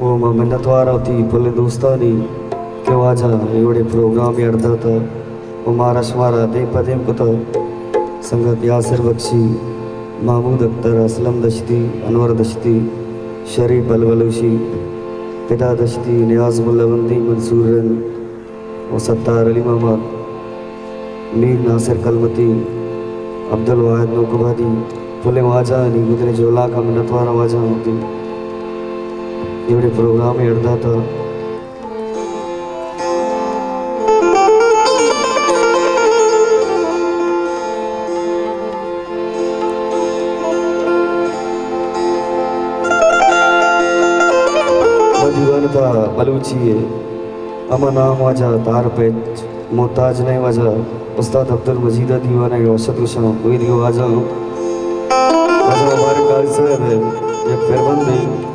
वो माँ मिन्नत वारा उती बोले दोस्तानी। के वाजा एवढे प्रोग्राम अर्धा था वो मारा शमारा दे पदे कुता। संगत यासिर बख्शी महमूद अख्तर असलम दश्ती, अनवर दश्ती शरीफ अलवलूशी पिता दश्ती, नियाज मुल्लवंदी मंसूर और सत्तार अली मोहम्मद मीर नासिर कलमती, अब्दुल वाहिद नौकबादी फुले वाजा, नी गुजरे जोला का मिन्नतवारा वाजा होती। में अर्धा था बलूची है अमा नाम वजह तार पेच मोहताज नहीं वजह उस्ताद अब्दुल मजीदा दीवाना के औसत कुशां कोई दियो आजा वजह हमारे काज साहब है ये फिरबंद है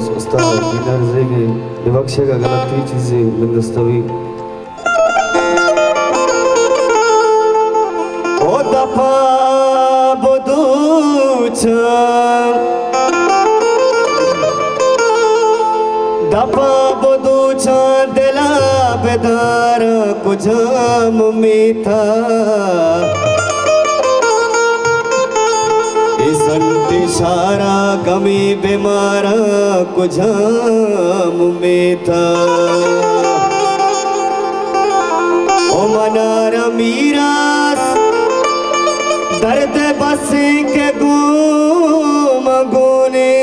कंपोज उस्ताद बिना रजे विवक्षे का गलत ही चीज़ें बिंदस्तवी ओ दफ़ा बुदूचा दफ़ा बुदूचा दिला बेदार कुछ मीठा संति सारा गमी बीमार कुछ मीठा ओ मनार मीरास, दर्द बस के गुम गुने।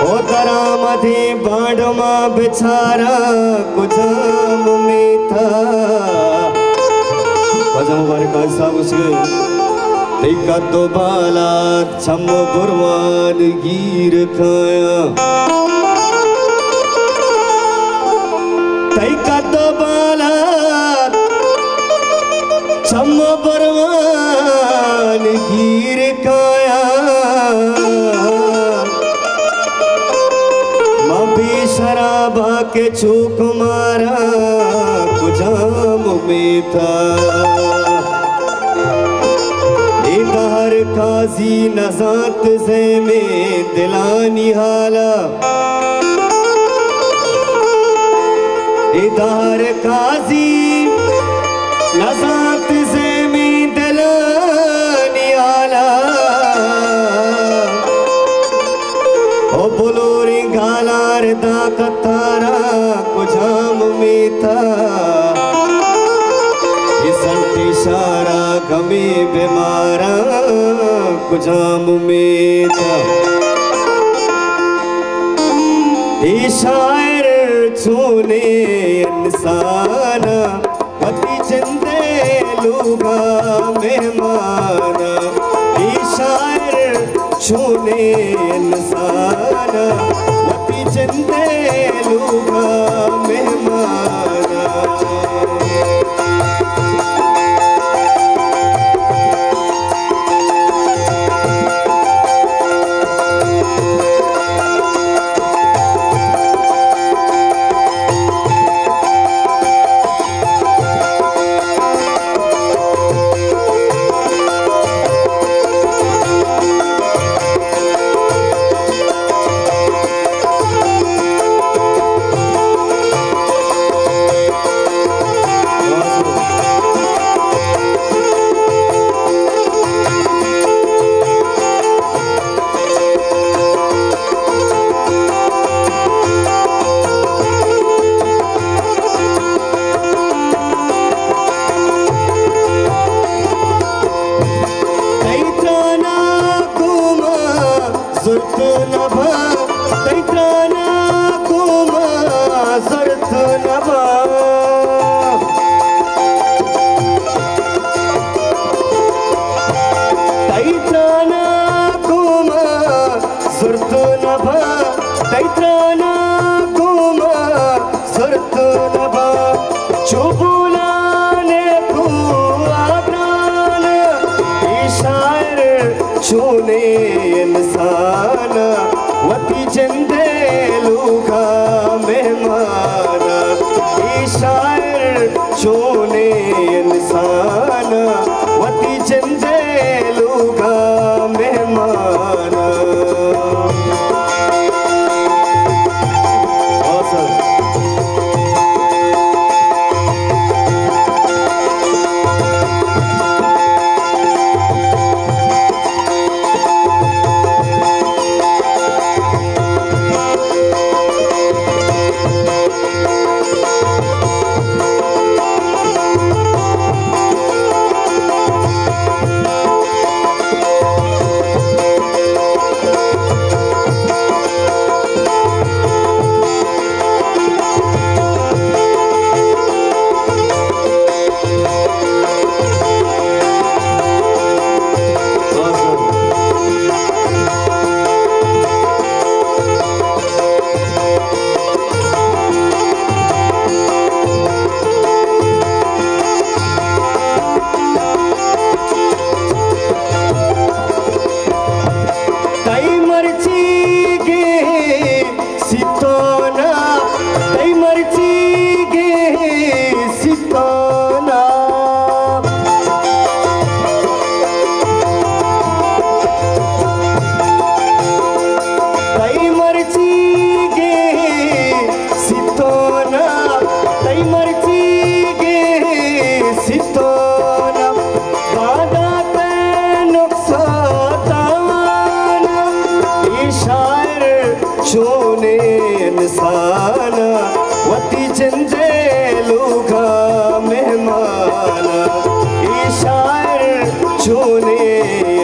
ओ दरामधी बाडमा बिछारा कुछ मीठा वजह मुबारक साहब उसके देखा तो बाला छम बुरवान गिर खाया। तो शराबा के छूक मारा कुजाम में था। काजी नजात से में दिलानी हाला। इधर काजी नजात से में दिलानी आला ओ बुलोरी गालार दा कतारा कुजाम में था सारा गमी बीमारा। कुजाम में था ये शायर छूने इंसान वती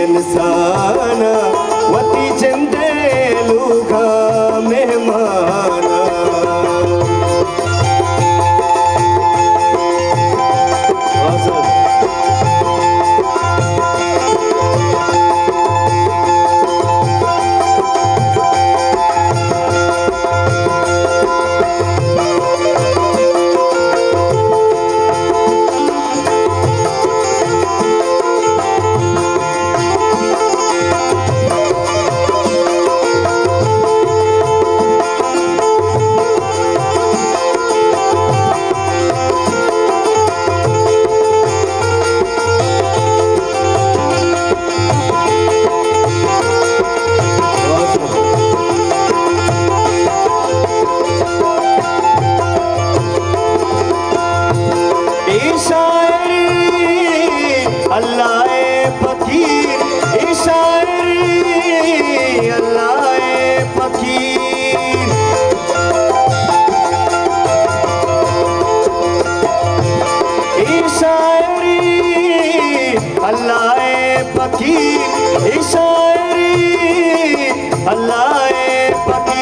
इंसान वती चंदे अल्लाह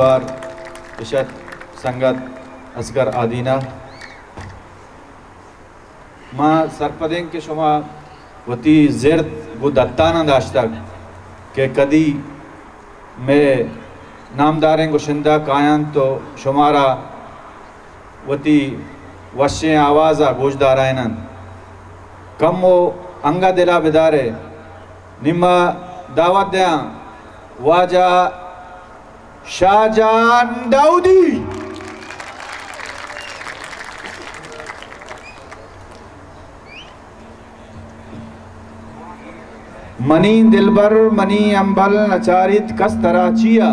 मन्नतवार इशत संगत असगर आदीना माँ सरपदें के शुमा वती जिरत वो दत्ताना दाश्तक के कदी मैं नामदारें गुशिंदा कायन तो शुमारा वती वशे आवाज़ा गोशदारायनन कम वो अंगा दिला बिदारे निम्मा दावत दिया वाजा शाहजहान दाऊदी मनी दिलबर मनी अंबल नचारित कस तराचिया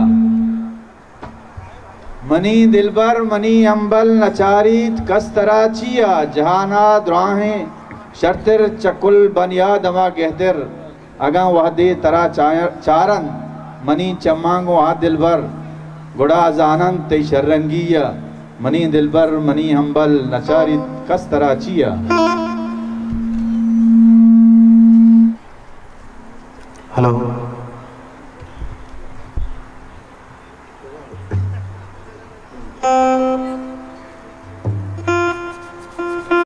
मनी दिलबर मनी अंबल नचारित कस तराचिया जहाना द्राहें शर्तिर चकुल बनिया दमा गहदर अगा वहदे तरा चाय- चारन मनी चमांगो आ दिलबर गुड़ा जानन ते शर्रंगिया मनी दिलबर मनी हम्बल नचारी कस तराचिया हेलो